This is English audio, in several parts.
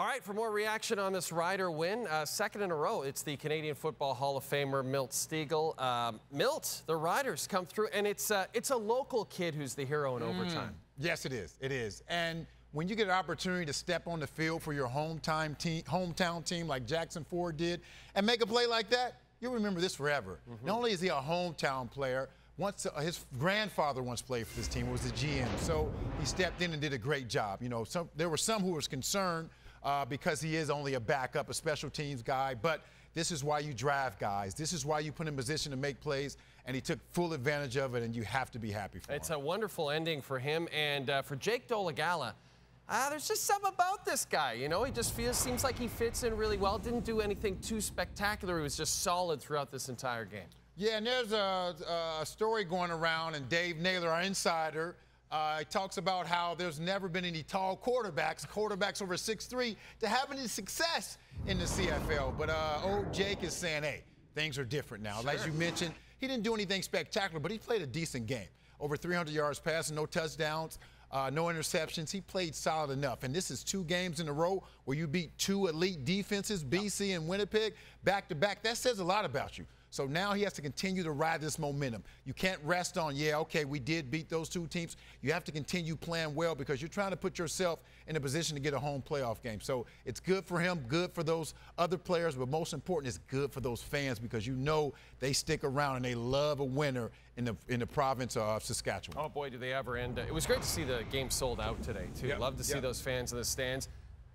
All right, for more reaction on this Rider win, uh, second in a row, it's the Canadian Football Hall of Famer Milt Stegall. Uh, Milt, the Riders come through, and it's uh, it's a local kid who's the hero in overtime. Yes, it is. It is. And when you get an opportunity to step on the field for your hometown team, hometown team like Jaxon Ford did, and make a play like that, you'll remember this forever. Mm-hmm. Not only is he a hometown player, once uh, his grandfather once played for this team was the GM, so he stepped in and did a great job. You know, some, there were some who was concerned uh, because he is only a backup, a special teams guy, but this is why you draft guys. This is why you put in position to make plays, and he took full advantage of it, and you have to be happy for it. It's him. a wonderful ending for him and uh, for Jake Dolegala. Uh, there's just something about this guy, you know. He just feels seems like he fits in really well. Didn't do anything too spectacular. He was just solid throughout this entire game. Yeah, and there's a, a story going around, and Dave Naylor, our insider, uh, he talks about how there's never been any tall quarterbacks, quarterbacks over 6'3", to have any success in the CFL. But uh, old Jake is saying, hey, things are different now. As you mentioned, he didn't do anything spectacular, but he played a decent game. Over 300 yards passing, no touchdowns. Uh, no interceptions. He played solid enough. And this is two games in a row where you beat two elite defenses, BC and Winnipeg, back to back. That says a lot about you. So now he has to continue to ride this momentum. You can't rest on, yeah, okay, we did beat those two teams. You have to continue playing well because you're trying to put yourself in a position to get a home playoff game. So it's good for him, good for those other players, but most important, it's good for those fans because you know they stick around and they love a winner in the in the province of Saskatchewan. Oh boy, do they ever end! Uh, it was great to see the game sold out today too. Yep, Love to see yep. those fans in the stands.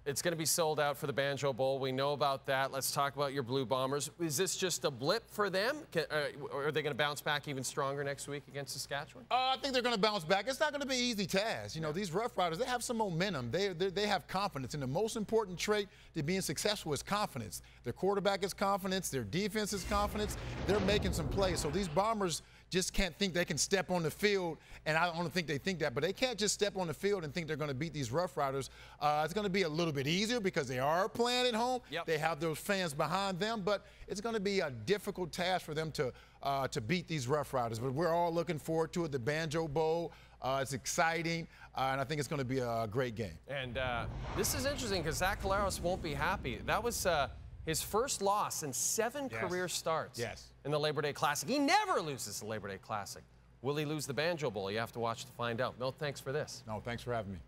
It's going to be sold out for the Banjo Bowl. We know about that. Let's talk about your Blue Bombers. Is this just a blip for them? Can, uh, or are they going to bounce back even stronger next week against Saskatchewan? Uh, I think they're going to bounce back. It's not going to be easy task. You know, these Rough Riders, they have some momentum. They, they, they have confidence. And the most important trait to being successful is confidence. Their quarterback is confidence. Their defense is confidence. They're making some plays. So these Bombers just can't think they can step on the field. And I don't think they think that. But they can't just step on the field and think they're going to beat these Rough Riders. Uh, it's going to be a little bit easier because they are playing at home. Yep. They have those fans behind them. But it's going to be a difficult task for them to, uh, to beat these Rough Riders. But we're all looking forward to it. The Banjo Bowl. Uh, it's exciting, uh, and I think it's going to be a great game. And uh, this is interesting because Zach Collaros won't be happy. That was uh, his first loss in seven Yes. career starts Yes. in the Labor Day Classic. He never loses the Labor Day Classic. Will he lose the Banjo Bowl? You have to watch to find out. Milt, thanks for this. No, thanks for having me.